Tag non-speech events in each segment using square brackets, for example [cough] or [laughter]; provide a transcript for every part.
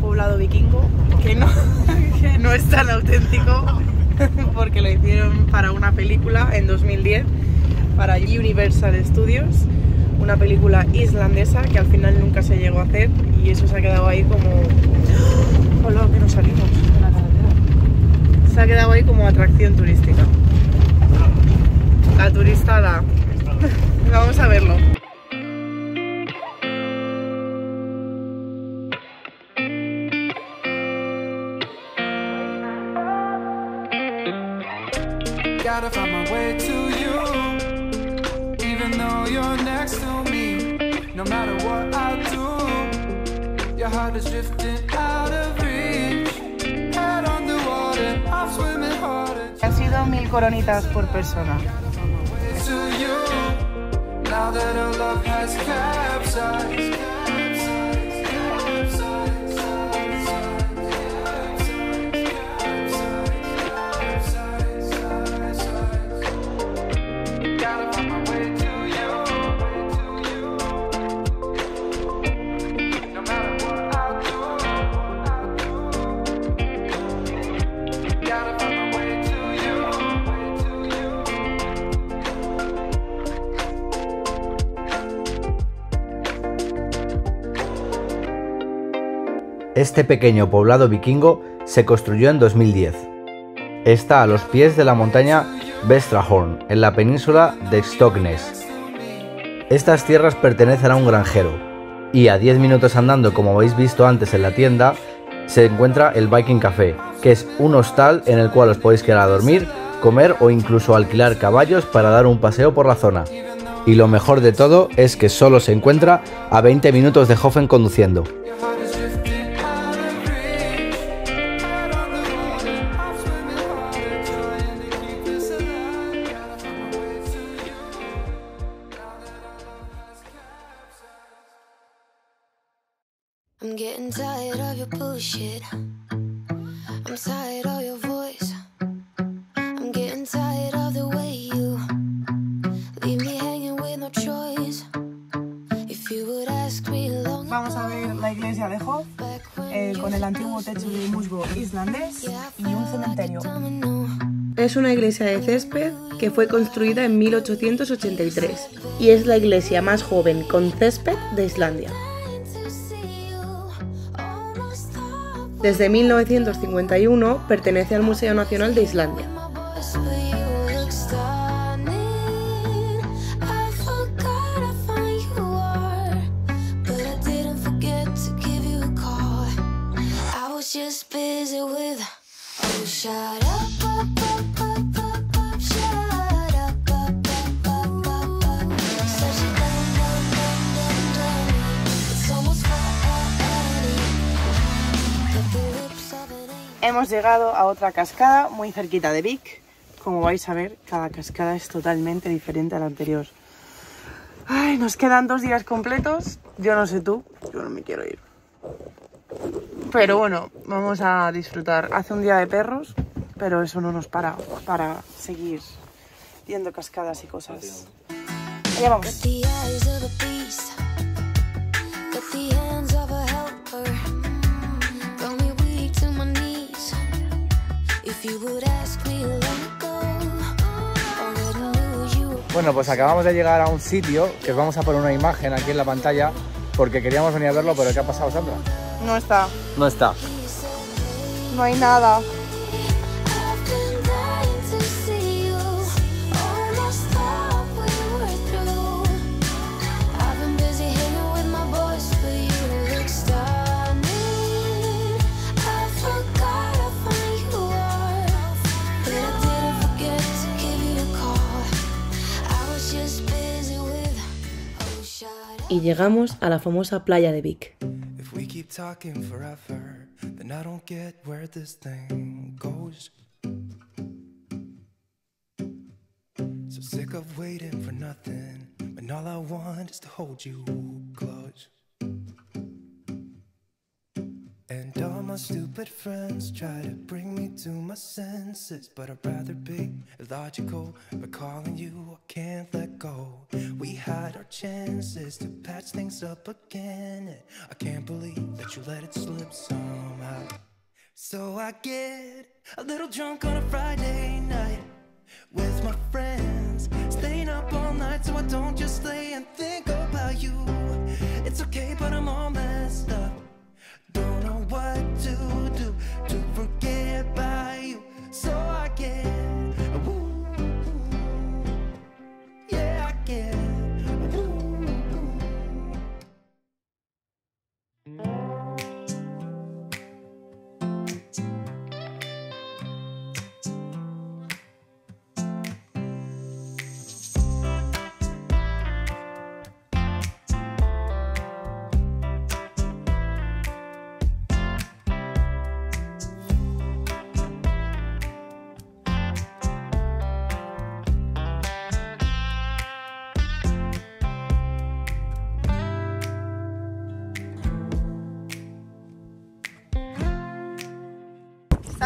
poblado vikingo, que no, [laughs] no es tan auténtico, [laughs] porque lo hicieron para una película en 2010, para Universal Studios, una película islandesa que al final nunca se llegó a hacer y eso se ha quedado ahí como... Hola, que nos salimos. Se ha quedado ahí como atracción turística. La turistada. [laughs] Vamos a verlo. Find my way to you, even though you're next to me. No matter what I do, your heart is drifting out of reach. Head on the water, I'm swimming harder Han sido mil coronitas por persona. to you. Now that our love has capsized. Este pequeño poblado vikingo se construyó en 2010. Está a los pies de la montaña Vestrahorn, en la península de Stockness. Estas tierras pertenecen a un granjero, y a 10 minutos andando, como habéis visto antes en la tienda, se encuentra el Viking Café, que es un hostal en el cual os podéis quedar a dormir, comer o incluso alquilar caballos para dar un paseo por la zona. Y lo mejor de todo es que solo se encuentra a 20 minutos de Hofen conduciendo. I'm getting tired of your bullshit. I'm tired of your voice. I'm getting tired of the way you leave me hanging with no choice. If you would ask me long Vamos a ver la iglesia de when eh, con el antiguo techo de musgo islandés y un cementerio. Es una iglesia de césped que fue construida en 1883 y es la iglesia más joven con césped de Islandia. Desde 1951 pertenece al Museo Nacional de Islandia. my voice, but you look stunning. Hemos llegado a otra cascada muy cerquita de Vic. Como vais a ver, cada cascada es totalmente diferente a la anterior. Ay, nos quedan dos días completos. Yo no sé tú, yo no me quiero ir. Pero bueno, vamos a disfrutar. Hace un día de perros, pero eso no nos para para seguir viendo cascadas y cosas. Allá vamos. Bueno, pues acabamos de llegar a un sitio que os vamos a poner una imagen aquí en la pantalla porque queríamos venir a verlo, pero ¿qué ha pasado, Sandra? No está, No está. no hay nada. Y llegamos a la famosa playa de Vic. So sick of waiting for nothing, when all I want is to hold you close. And all my stupid friends try to bring me to my senses, but I'd rather be illogical. But calling you, I can't let go. We had our chances to patch things up again. I can't believe that you let it slip somehow. So I get a little drunk on a Friday night with my friends, staying up all night so I don't just lay Boom.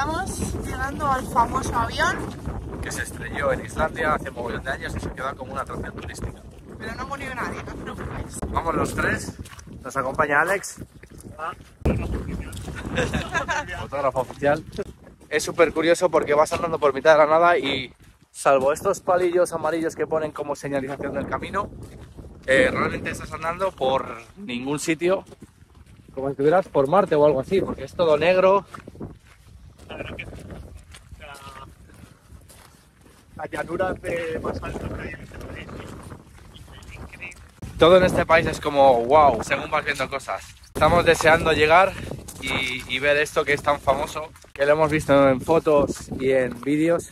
Estamos llegando al famoso avión, Que se estrelló en Islandia hace montón de años y se quedó como una atracción turística. pero no murió nadie, no te preocupes. Vamos los tres. Nos acompaña Alex. [laughs] Fotógrafo oficial. Es súper curioso porque vas andando por mitad de la nada y salvo estos palillos amarillos que ponen como señalización del camino, eh, realmente estás andando por ningún sitio como si estuvieras por Marte o algo así, porque es todo negro. La llanura de más. Increíble. Todo en este país es como wow, según vas viendo cosas. Estamos deseando llegar y, ver esto que es tan famoso, que lo hemos visto en fotos y en vídeos.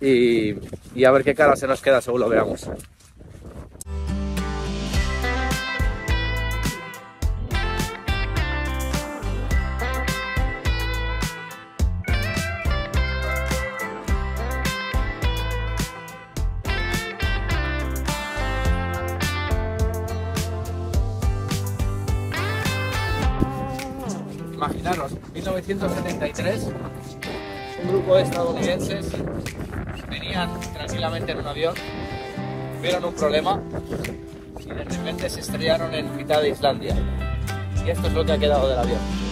Y a ver qué cara se nos queda según lo veamos. Imaginaros, 1973, un grupo de estadounidenses venían tranquilamente en un avión, vieron un problema y de repente se estrellaron en mitad de Islandia. Y esto es lo que ha quedado del avión.